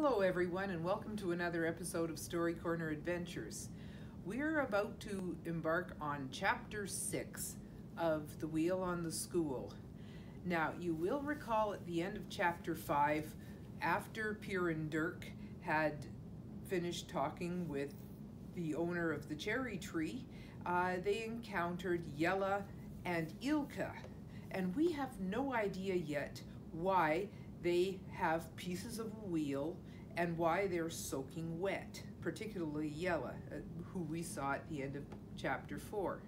Hello, everyone, and welcome to another episode of Story Corner Adventures. We're about to embark on Chapter 6 of The Wheel on the School. Now, you will recall at the end of Chapter 5, after Pier and Dirk had finished talking with the owner of the cherry tree, uh, they encountered Jella and Eelka, and we have no idea yet why they have pieces of a wheel and why they're soaking wet, particularly Jella, uh, who we saw at the end of chapter 4.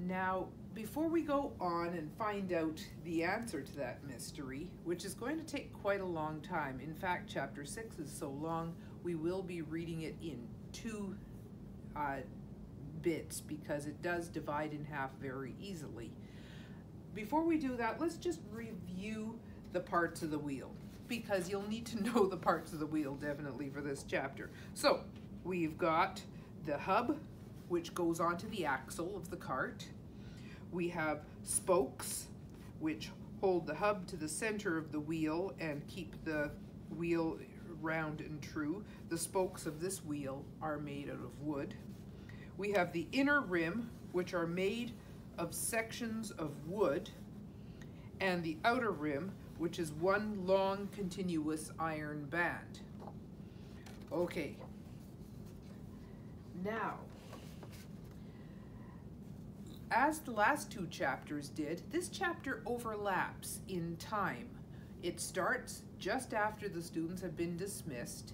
Now, before we go on and find out the answer to that mystery, which is going to take quite a long time, in fact, chapter 6 is so long, we will be reading it in two uh, bits because it does divide in half very easily. Before we do that, let's just review the parts of the wheel because you'll need to know the parts of the wheel definitely for this chapter. So we've got the hub, which goes onto the axle of the cart. We have spokes, which hold the hub to the center of the wheel and keep the wheel round and true. The spokes of this wheel are made out of wood. We have the inner rim, which are made of sections of wood, and the outer rim, which is one long continuous iron band. Okay. Now, as the last two chapters did, this chapter overlaps in time. It starts just after the students have been dismissed,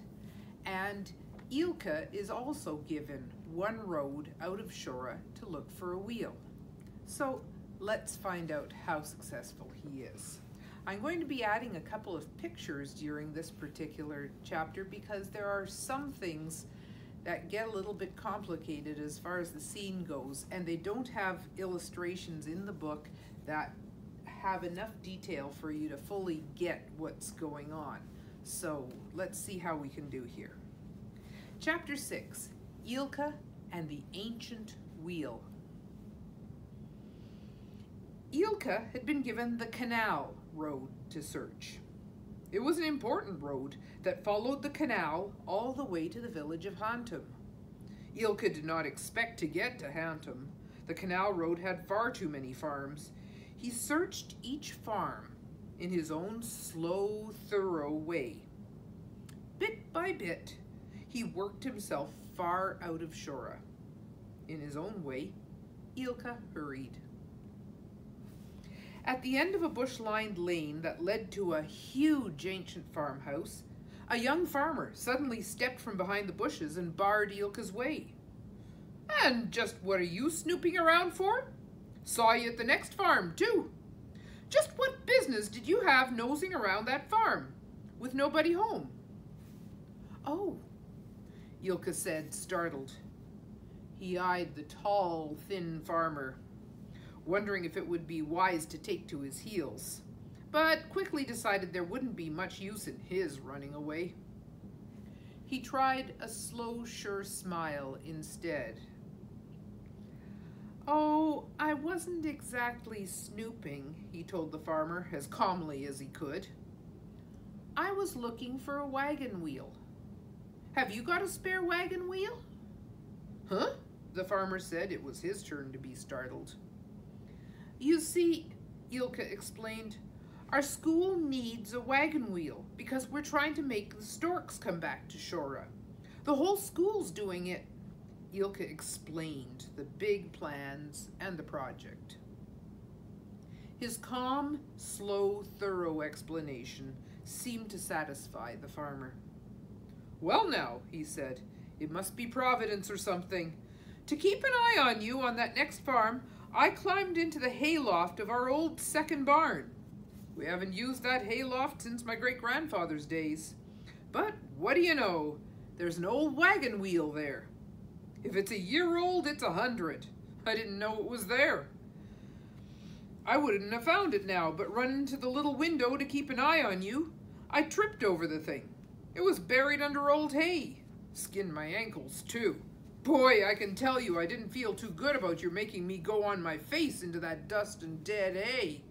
and Eelka is also given one road out of Shora to look for a wheel. So let's find out how successful he is. I'm going to be adding a couple of pictures during this particular chapter because there are some things that get a little bit complicated as far as the scene goes and they don't have illustrations in the book that have enough detail for you to fully get what's going on. So let's see how we can do here. Chapter 6, Eelka and the Ancient Wheel. Eelka had been given the canal road to search. It was an important road that followed the canal all the way to the village of Hantum. Eelka did not expect to get to Hantum. The canal road had far too many farms. He searched each farm in his own slow, thorough way. Bit by bit, he worked himself far out of Shora. In his own way, Eelka hurried. At the end of a bush-lined lane that led to a huge ancient farmhouse, a young farmer suddenly stepped from behind the bushes and barred Eelka's way. And just what are you snooping around for? Saw you at the next farm, too. Just what business did you have nosing around that farm, with nobody home? Oh, Eelka said, startled. He eyed the tall, thin farmer wondering if it would be wise to take to his heels, but quickly decided there wouldn't be much use in his running away. He tried a slow, sure smile instead. Oh, I wasn't exactly snooping, he told the farmer as calmly as he could. I was looking for a wagon wheel. Have you got a spare wagon wheel? Huh? The farmer said it was his turn to be startled. You see, Eelka explained, our school needs a wagon wheel because we're trying to make the storks come back to Shora. The whole school's doing it. Eelka explained the big plans and the project. His calm, slow, thorough explanation seemed to satisfy the farmer. Well now, he said, it must be Providence or something. To keep an eye on you on that next farm, I climbed into the hayloft of our old second barn. We haven't used that hayloft since my great-grandfather's days. But what do you know? There's an old wagon wheel there. If it's a year old, it's a hundred. I didn't know it was there. I wouldn't have found it now, but run into the little window to keep an eye on you. I tripped over the thing. It was buried under old hay. Skinned my ankles, too. Boy, I can tell you I didn't feel too good about your making me go on my face into that dust and dead hay.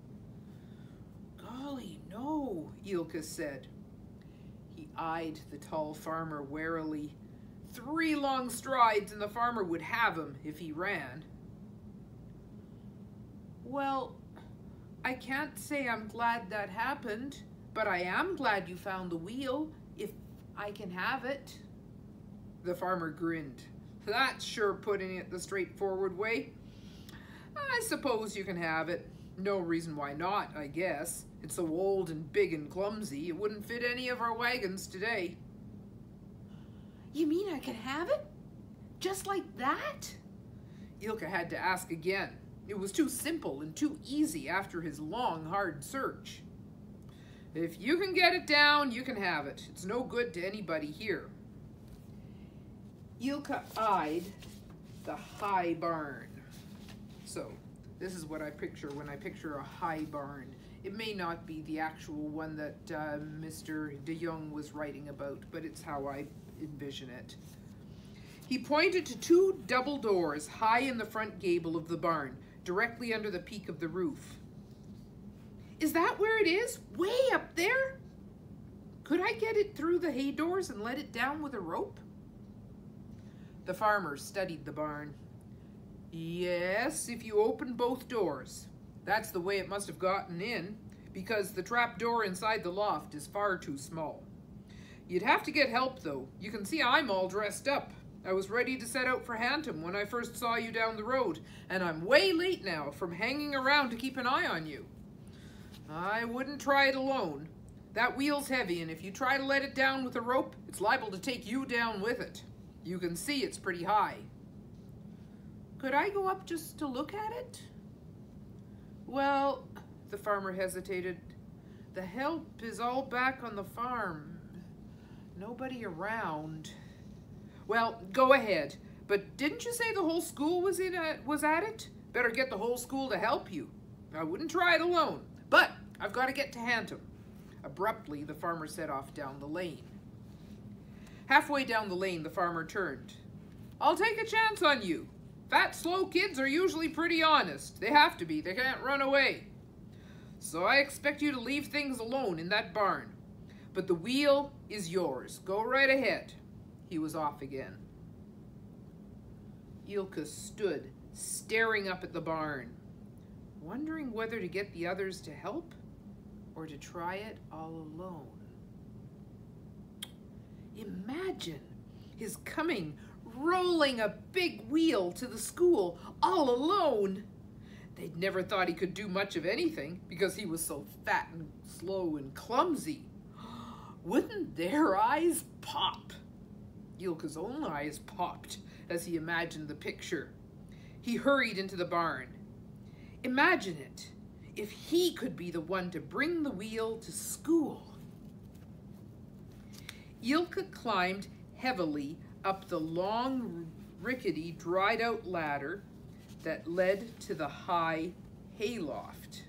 Golly, no, Eelka said. He eyed the tall farmer warily. Three long strides and the farmer would have him if he ran. Well, I can't say I'm glad that happened, but I am glad you found the wheel, if I can have it. The farmer grinned. That's sure putting it the straightforward way. I suppose you can have it. No reason why not, I guess. It's so old and big and clumsy, it wouldn't fit any of our wagons today. You mean I can have it? Just like that? Eelka had to ask again. It was too simple and too easy after his long, hard search. If you can get it down, you can have it. It's no good to anybody here. Eelka eyed the high barn. So, this is what I picture when I picture a high barn. It may not be the actual one that uh, Mr. de Jong was writing about, but it's how I envision it. He pointed to two double doors high in the front gable of the barn, directly under the peak of the roof. Is that where it is? Way up there? Could I get it through the hay doors and let it down with a rope? The farmer studied the barn. Yes, if you open both doors. That's the way it must have gotten in, because the trap door inside the loft is far too small. You'd have to get help, though. You can see I'm all dressed up. I was ready to set out for Hantum when I first saw you down the road, and I'm way late now from hanging around to keep an eye on you. I wouldn't try it alone. That wheel's heavy, and if you try to let it down with a rope, it's liable to take you down with it. You can see it's pretty high. Could I go up just to look at it? Well, the farmer hesitated. The help is all back on the farm. Nobody around. Well, go ahead. But didn't you say the whole school was in a, was at it? Better get the whole school to help you. I wouldn't try it alone. But I've got to get to Hantum. Abruptly, the farmer set off down the lane. Halfway down the lane, the farmer turned. I'll take a chance on you. Fat, slow kids are usually pretty honest. They have to be. They can't run away. So I expect you to leave things alone in that barn. But the wheel is yours. Go right ahead. He was off again. Eelka stood, staring up at the barn, wondering whether to get the others to help or to try it all alone. Imagine his coming rolling a big wheel to the school all alone. They'd never thought he could do much of anything because he was so fat and slow and clumsy. Wouldn't their eyes pop? Eelka's own eyes popped as he imagined the picture. He hurried into the barn. Imagine it, if he could be the one to bring the wheel to school. Eelka climbed heavily up the long, rickety, dried out ladder that led to the high hayloft.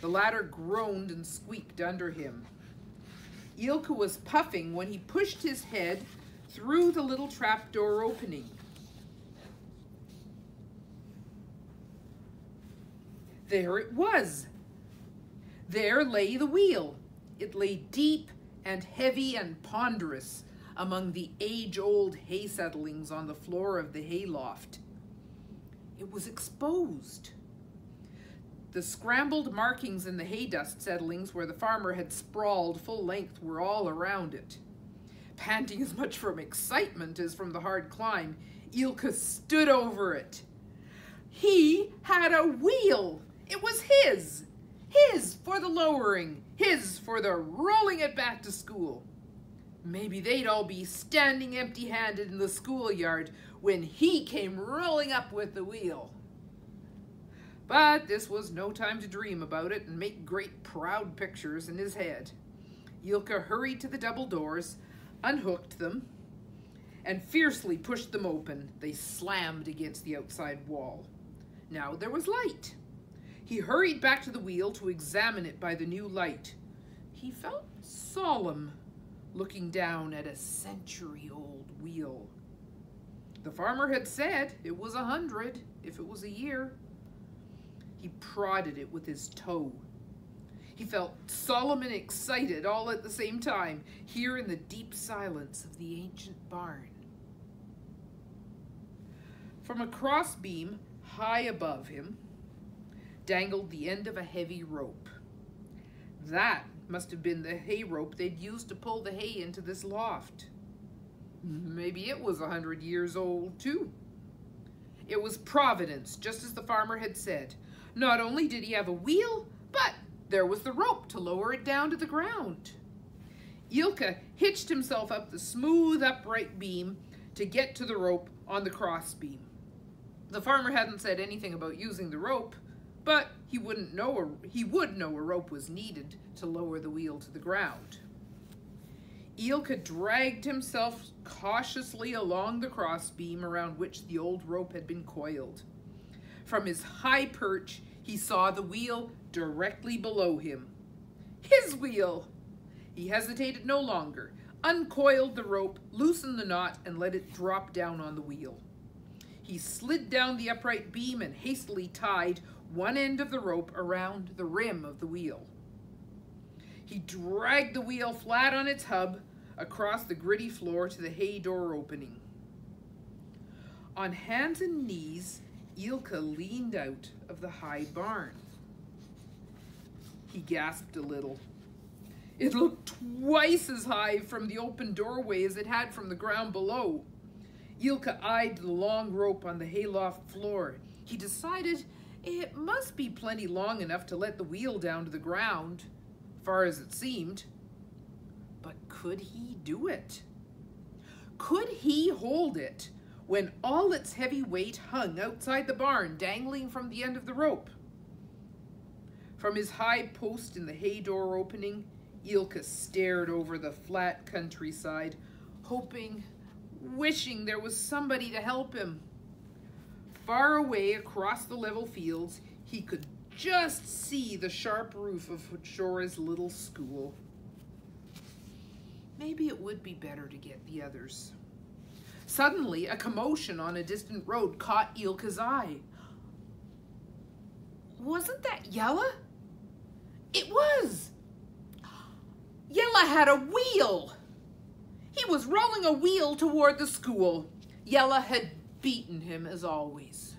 The ladder groaned and squeaked under him. Eelka was puffing when he pushed his head through the little trapdoor opening. There it was. There lay the wheel. It lay deep and heavy and ponderous, among the age-old hay settlings on the floor of the hayloft. It was exposed. The scrambled markings in the hay dust settlings where the farmer had sprawled full length were all around it. Panting as much from excitement as from the hard climb, Eelka stood over it. He had a wheel. It was his. His for the lowering, his for the rolling it back to school. Maybe they'd all be standing empty-handed in the schoolyard when he came rolling up with the wheel. But this was no time to dream about it and make great proud pictures in his head. Eelka hurried to the double doors, unhooked them, and fiercely pushed them open. They slammed against the outside wall. Now there was light. He hurried back to the wheel to examine it by the new light. He felt solemn looking down at a century-old wheel. The farmer had said it was a hundred if it was a year. He prodded it with his toe. He felt solemn and excited all at the same time, here in the deep silence of the ancient barn. From a crossbeam high above him dangled the end of a heavy rope. That must have been the hay rope they'd used to pull the hay into this loft. Maybe it was a hundred years old, too. It was Providence, just as the farmer had said. Not only did he have a wheel, but there was the rope to lower it down to the ground. Eelka hitched himself up the smooth upright beam to get to the rope on the crossbeam. The farmer hadn't said anything about using the rope, but he wouldn't know a, he would know a rope was needed to lower the wheel to the ground. Eelka dragged himself cautiously along the crossbeam around which the old rope had been coiled. From his high perch, he saw the wheel directly below him. His wheel! He hesitated no longer, uncoiled the rope, loosened the knot, and let it drop down on the wheel. He slid down the upright beam and hastily tied one end of the rope around the rim of the wheel. He dragged the wheel flat on its hub across the gritty floor to the hay door opening. On hands and knees, Eelka leaned out of the high barn. He gasped a little. It looked twice as high from the open doorway as it had from the ground below. Eelka eyed the long rope on the hayloft floor. He decided it must be plenty long enough to let the wheel down to the ground, far as it seemed. But could he do it? Could he hold it when all its heavy weight hung outside the barn, dangling from the end of the rope? From his high post in the hay door opening, Eelka stared over the flat countryside, hoping wishing there was somebody to help him. Far away across the level fields, he could just see the sharp roof of Shora's little school. Maybe it would be better to get the others. Suddenly, a commotion on a distant road caught Eelka's eye. Wasn't that Jella? It was! Jella had a wheel! He was rolling a wheel toward the school. Jella had beaten him as always.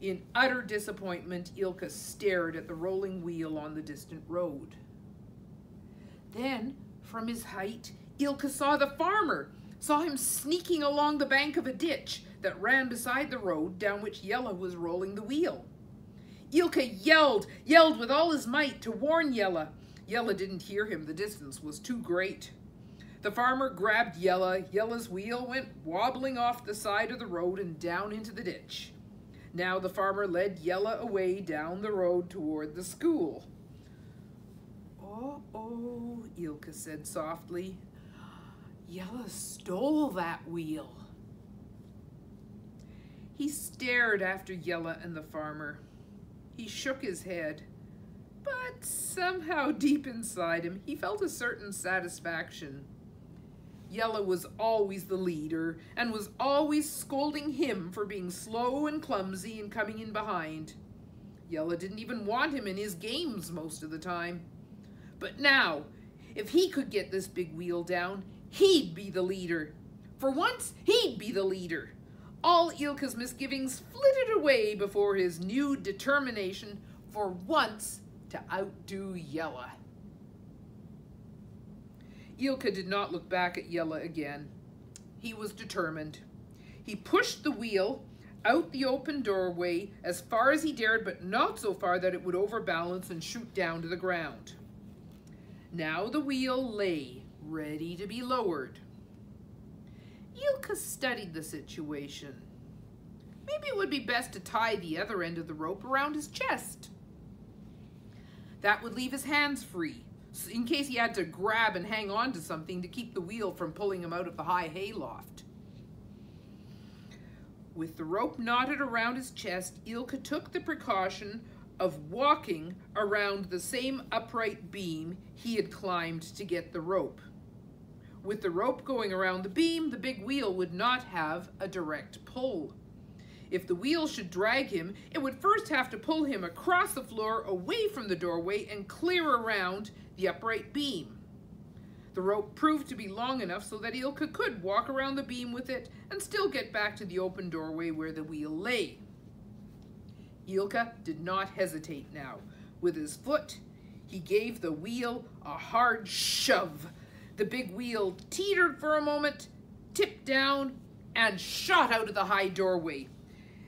In utter disappointment, Eelka stared at the rolling wheel on the distant road. Then, from his height, Eelka saw the farmer, saw him sneaking along the bank of a ditch that ran beside the road down which Jella was rolling the wheel. Eelka yelled, yelled with all his might to warn Jella. Jella didn't hear him, the distance was too great. The farmer grabbed Jella. Jella's wheel went wobbling off the side of the road and down into the ditch. Now the farmer led Jella away down the road toward the school. Oh, oh, Eelka said softly. Jella stole that wheel. He stared after Jella and the farmer. He shook his head, but somehow deep inside him he felt a certain satisfaction. Jella was always the leader and was always scolding him for being slow and clumsy and coming in behind. Jella didn't even want him in his games most of the time. But now, if he could get this big wheel down, he'd be the leader. For once, he'd be the leader. All Eelka's misgivings flitted away before his new determination for once to outdo Jella. Eelka did not look back at Jella again. He was determined. He pushed the wheel out the open doorway as far as he dared, but not so far that it would overbalance and shoot down to the ground. Now the wheel lay, ready to be lowered. Eelka studied the situation. Maybe it would be best to tie the other end of the rope around his chest. That would leave his hands free, in case he had to grab and hang on to something to keep the wheel from pulling him out of the high hayloft. With the rope knotted around his chest, Eelka took the precaution of walking around the same upright beam he had climbed to get the rope. With the rope going around the beam, the big wheel would not have a direct pull. If the wheel should drag him, it would first have to pull him across the floor away from the doorway and clear around the upright beam. The rope proved to be long enough so that Eelka could walk around the beam with it and still get back to the open doorway where the wheel lay. Eelka did not hesitate now. With his foot, he gave the wheel a hard shove. The big wheel teetered for a moment, tipped down, and shot out of the high doorway.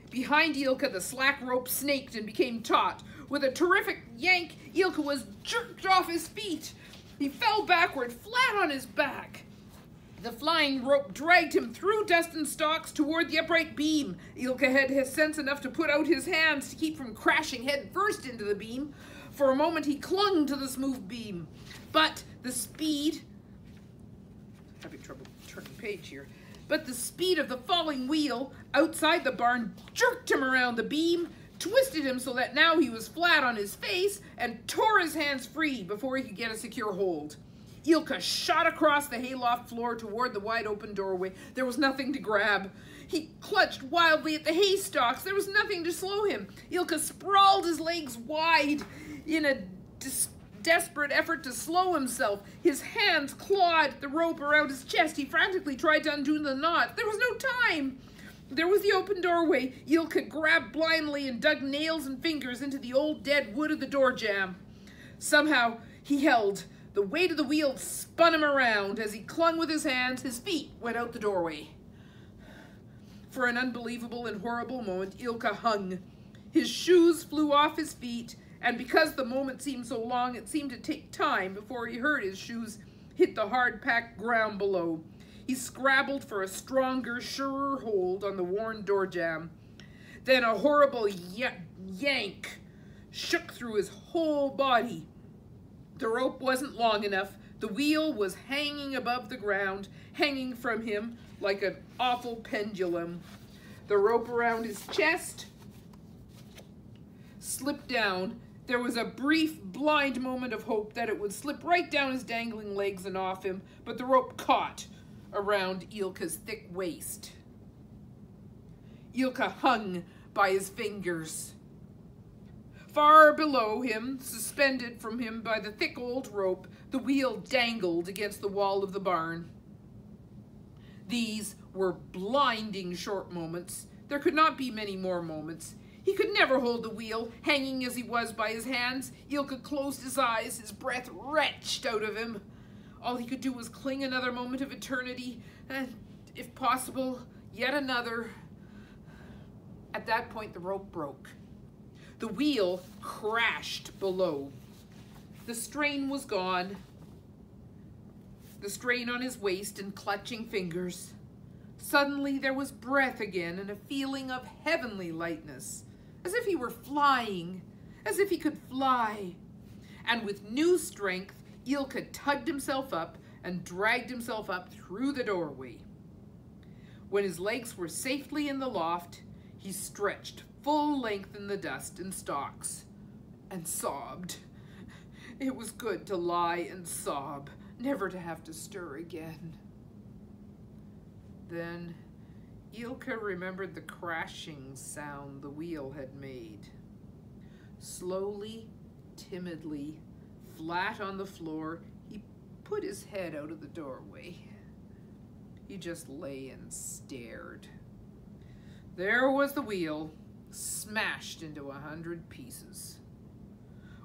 Behind Eelka, the slack rope snaked and became taut. With a terrific yank, Eelka was jerked off his feet. He fell backward, flat on his back. The flying rope dragged him through dust and stalks toward the upright beam. Eelka had his sense enough to put out his hands to keep from crashing head first into the beam. For a moment he clung to the smooth beam, but the speed having trouble turning page here. But the speed of the falling wheel outside the barn jerked him around the beam, twisted him so that now he was flat on his face, and tore his hands free before he could get a secure hold. Eelka shot across the hayloft floor toward the wide open doorway. There was nothing to grab. He clutched wildly at the hay stalks. There was nothing to slow him. Eelka sprawled his legs wide in a desperate effort to slow himself. His hands clawed at the rope around his chest. He frantically tried to undo the knot. There was no time. There was the open doorway. Eelka grabbed blindly and dug nails and fingers into the old dead wood of the door jamb. Somehow he held. The weight of the wheel spun him around. As he clung with his hands, his feet went out the doorway. For an unbelievable and horrible moment, Eelka hung. His shoes flew off his feet and because the moment seemed so long, it seemed to take time before he heard his shoes hit the hard-packed ground below. He scrabbled for a stronger, surer hold on the worn door jamb. Then a horrible yank shook through his whole body. The rope wasn't long enough. The wheel was hanging above the ground, hanging from him like an awful pendulum. The rope around his chest slipped down there was a brief, blind moment of hope that it would slip right down his dangling legs and off him, but the rope caught around Eelka's thick waist. Eelka hung by his fingers. Far below him, suspended from him by the thick old rope, the wheel dangled against the wall of the barn. These were blinding short moments. There could not be many more moments. He could never hold the wheel, hanging as he was by his hands. Eelka closed his eyes, his breath retched out of him. All he could do was cling another moment of eternity, and, if possible, yet another. At that point, the rope broke. The wheel crashed below. The strain was gone. The strain on his waist and clutching fingers. Suddenly there was breath again and a feeling of heavenly lightness as if he were flying, as if he could fly. And with new strength, Eelka tugged himself up and dragged himself up through the doorway. When his legs were safely in the loft, he stretched full length in the dust and stalks and sobbed. It was good to lie and sob, never to have to stir again. Then Eelka remembered the crashing sound the wheel had made. Slowly, timidly, flat on the floor, he put his head out of the doorway. He just lay and stared. There was the wheel, smashed into a hundred pieces.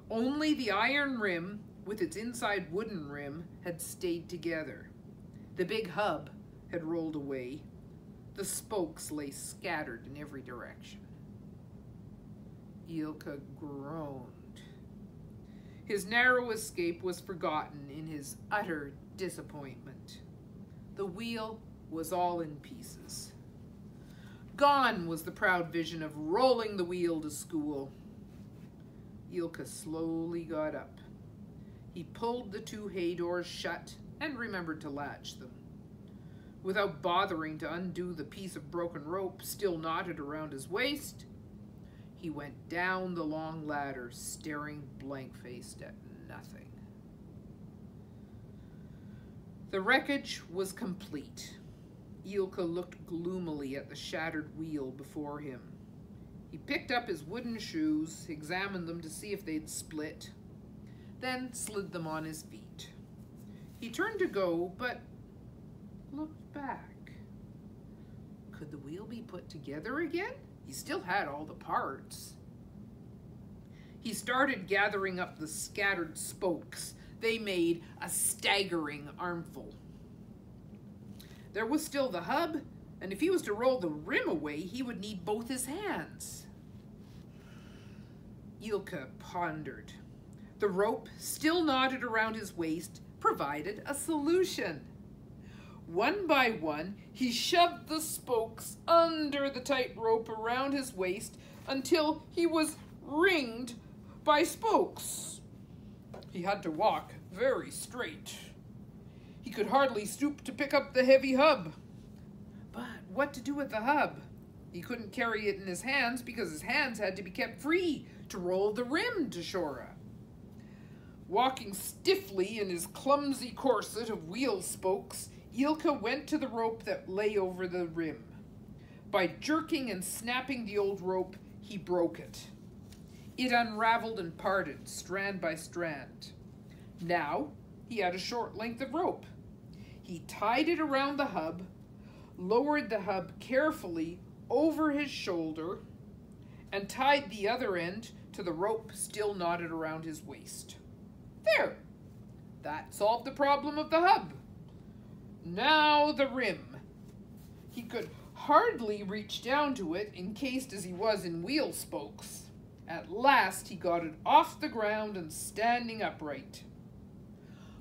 Only the iron rim, with its inside wooden rim, had stayed together. The big hub had rolled away, the spokes lay scattered in every direction. Eelka groaned. His narrow escape was forgotten in his utter disappointment. The wheel was all in pieces. Gone was the proud vision of rolling the wheel to school. Eelka slowly got up. He pulled the two hay doors shut and remembered to latch them without bothering to undo the piece of broken rope still knotted around his waist. He went down the long ladder, staring blank-faced at nothing. The wreckage was complete. Eelka looked gloomily at the shattered wheel before him. He picked up his wooden shoes, examined them to see if they'd split, then slid them on his feet. He turned to go, but looked back. Could the wheel be put together again? He still had all the parts. He started gathering up the scattered spokes. They made a staggering armful. There was still the hub, and if he was to roll the rim away, he would need both his hands. Eelka pondered. The rope, still knotted around his waist, provided a solution. One by one, he shoved the spokes under the tight rope around his waist until he was ringed by spokes. He had to walk very straight. He could hardly stoop to pick up the heavy hub. But what to do with the hub? He couldn't carry it in his hands because his hands had to be kept free to roll the rim to Shora. Walking stiffly in his clumsy corset of wheel spokes, Eelka went to the rope that lay over the rim. By jerking and snapping the old rope, he broke it. It unraveled and parted, strand by strand. Now he had a short length of rope. He tied it around the hub, lowered the hub carefully over his shoulder, and tied the other end to the rope still knotted around his waist. There! That solved the problem of the hub. Now the rim. He could hardly reach down to it, encased as he was in wheel spokes. At last he got it off the ground and standing upright.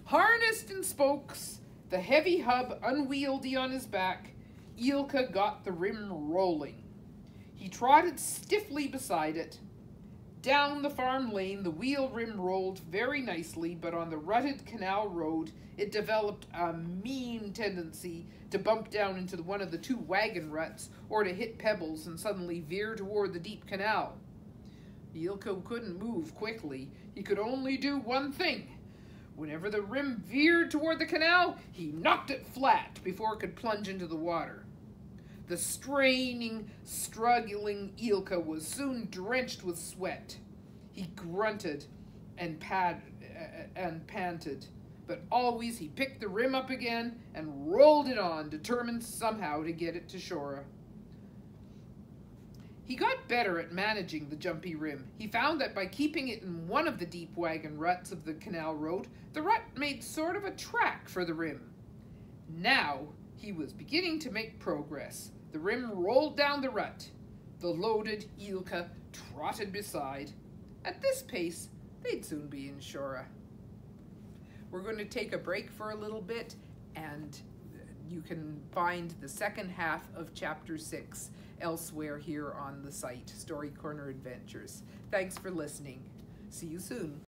Harnessed in spokes, the heavy hub unwieldy on his back, Eelka got the rim rolling. He trotted stiffly beside it. Down the farm lane, the wheel rim rolled very nicely, but on the rutted canal road, it developed a mean tendency to bump down into one of the two wagon ruts or to hit pebbles and suddenly veer toward the deep canal. Eelka couldn't move quickly. He could only do one thing Whenever the rim veered toward the canal, he knocked it flat before it could plunge into the water. The straining, struggling Eelka was soon drenched with sweat. He grunted and, pad, uh, and panted, but always he picked the rim up again and rolled it on, determined somehow to get it to Shora. He got better at managing the jumpy rim. He found that by keeping it in one of the deep wagon ruts of the canal road, the rut made sort of a track for the rim. Now he was beginning to make progress. The rim rolled down the rut. The loaded Eelka trotted beside. At this pace, they'd soon be in Shora. We're going to take a break for a little bit, and you can find the second half of chapter 6 elsewhere here on the site, Story Corner Adventures. Thanks for listening. See you soon.